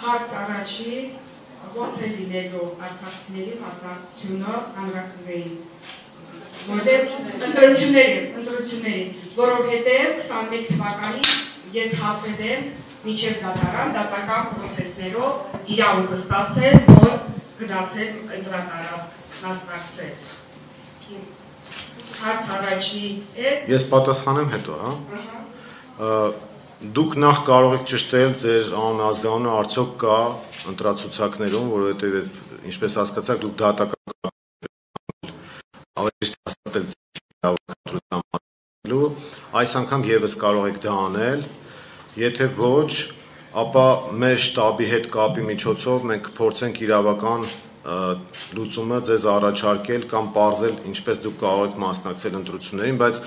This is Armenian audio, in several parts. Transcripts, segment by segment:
Հարց առաջի ոնց է լինելու արցախցիների մասնակցությունը հանրաքվեին որտեղ ընտրությունների, ընտրությունների, որովհետև 21 թվականին ես հասել եմ միջև դատարան դատական պրոցեսներով իրավունք ստացել, որ գնացել ընտրատարած մասնակցել։ Հարց առաջի է։ Ես պատասխանեմ հետո, հա։ Դուք նախ կարող եք ճշտել ձեր անուն ազգանունը արդյոք կա ընտրացուցակներում, որովհետև ինչպես հասկացաք, դուք դատական ավելի հաստատել մասնելու, այս անգամ եւս կարող եք դա անել, եթե ոչ, ապա մեր շտաբի հետ կապի միջոցով մենք կփորձենք իրավական լուծումը ձեզ առաջարկել կամ ողրզել ինչպես դուք կարող եք մասնակցել ընտրություններին, բայց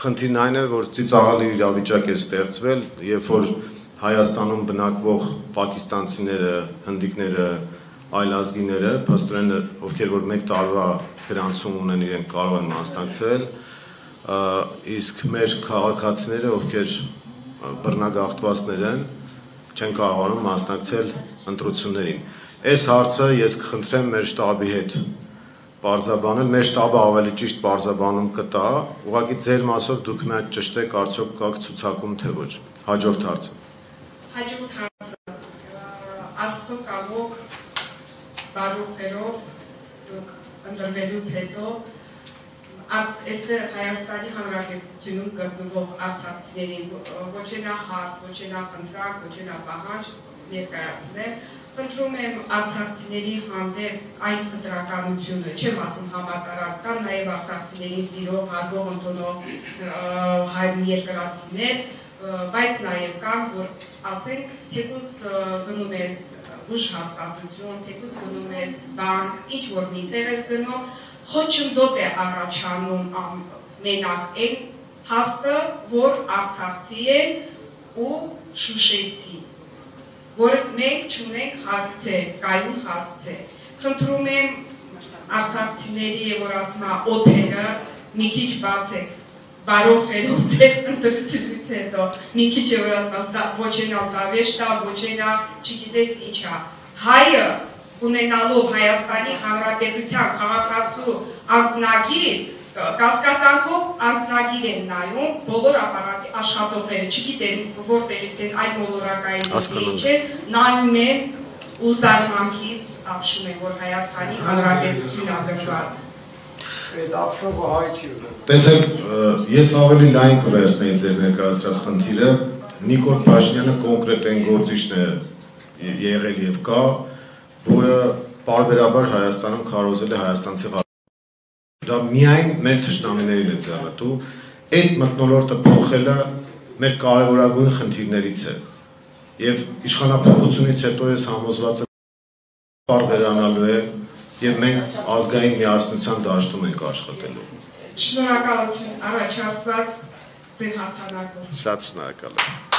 խնդիրն այն է, որ ծիծաղալի իրավիճակ է ստեղծվել, երբ որ Հայաստանում բնակվող պակիստանցիները, հնդիկները, այլ ազգիները, փաստորեն ովքեր որ 1 տարվա գրանցում ունեն, իրենք կարող են մասնակցել, իսկ մեր քաղաքացիները, ովքեր բռնագաղթվածներ են, չեն կարողանում մասնակցել ընտրություններին։ Այս հարցը ես կխնդրեմ մեր շտաբի հետ բարձաբանել, մեր շտաբը ավելի ճիշտ բարձաբանում կտա, ուղղակի ձեր մասով դուք միայն ճշտեք արդյոք կաք ցուցակում թե ոչ։ Հաջորդ հարցը։ Հաջորդ հարցը Աստծո կամոք բարուխերով դուք ընտրվելուց հետո այստեղ Հայաստանի Հանրապետությունում գտնվող արցախցիներին ոչ նա հարց, ոչ նա խնդրակ, ոչ նա պահանջ ներկայացնել։ Խնդրում եմ արցախցիների հանդեպ այն խտրականությունը, չեմ ասում համատարած, կան նաև արցախցիների սիրող, հարգող ընդունող հայ երկրացիներ, բայց նաև կան, որ ասենք, թեկուզ գնում ես ուժ հաստատություն, թեկուզ գնում ես բան, ինչ որ մի տեղ ես գնում, խոչընդոտ է առաջանում մենակ այն հաստը, որ արցախցի են ու շուշեցի, որ մենք չունենք հասցեր, կայուն հասցեր։ Խնդրում եմ արցախցիների եւ որ ասմա օթերը մի քիչ բացեք բարով խերով ձեր ընտրությունից հետո մի քիչ է որ ասма ոչ այնա զավեշտա, ոչ այնա չգիտես ինչա։ Հայը ունենալով Հայաստանի Հանրապետության քաղաքացու անձնագիր կասկածանքով անձնագիր են նայում բոլոր ապարատի աշխատողները, չգիտեն որտեղից են այդ մոլորակային չէ, նայում են ու զարմանքից ապշում են, որ Հայաստանի Հանրապետություն ագրված։ Այդ ապշողը հայ չի ուզում։ Տեսեք, ես ավելի լայն կվերցնեի ձեր ներկայացրած խնդիրը։ Նիկոլ Փաշինյանը կոնկրետ այն գործիչն է եղել եւ կա, որը բարբերաբար Հայաստանում քարոզել է հայաստանցի դա միայն մեր թշնամիներին է ձեռնտու այդ մտնոլորտը փոխելը մեր կարևորագույն խնդիրներից է եւ իշխանապահությունից հետո ես համոզված եմ բար վերանալու է եւ մենք ազգային միասնության դաշտում ենք աշխատելու Շնորհակալություն առաջ Աստված ձեր հաղթանակով Շատ շնորհակալ եմ